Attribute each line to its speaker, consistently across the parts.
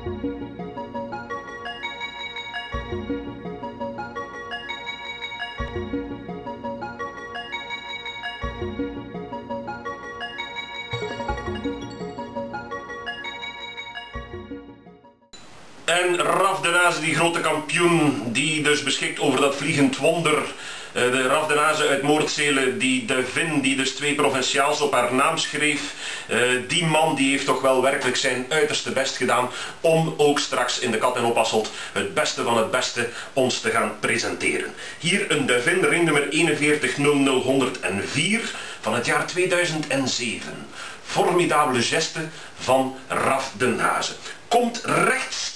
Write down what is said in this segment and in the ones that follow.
Speaker 1: En Raf de Naze, die grote kampioen, die dus beschikt over dat vliegend wonder. Eh, de Raf de Naze uit Moordzelen, die de Vin, die dus twee provinciaals op haar naam schreef. eh, die man die heeft toch wel werkelijk zijn uiterste best gedaan om ook straks in de Kat en Oppasselt het beste van het beste ons te gaan presenteren. Hier een de Vin, ringnummer 4100104 van het jaar 2007. Formidabele geste van Raf de Naze komt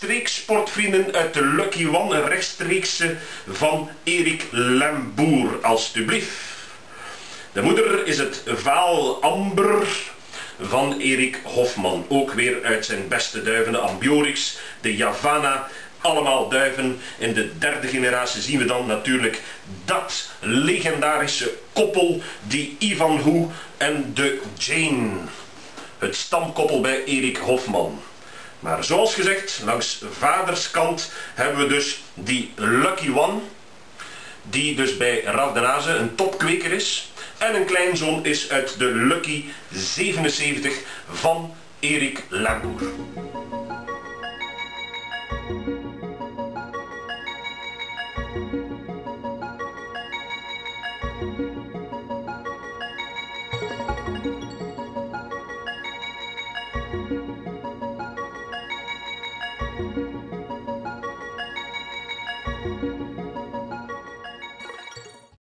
Speaker 1: rechtstreeks sportvrienden uit de Lucky One, een rechtstreekse van Erik Lemboer, alstublieft. De moeder is het Vaal Amber van Erik Hofman, ook weer uit zijn beste duiven, de Ambiorix, de Javana, allemaal duiven. In de derde generatie zien we dan natuurlijk dat legendarische koppel, die Ivan Hoe en de Jane. Het stamkoppel bij Erik Hofman. Maar zoals gezegd, langs vaderskant hebben we dus die Lucky One, die dus bij Ravdenaze een topkweker is. En een kleinzoon is uit de Lucky 77 van Erik Lamboer.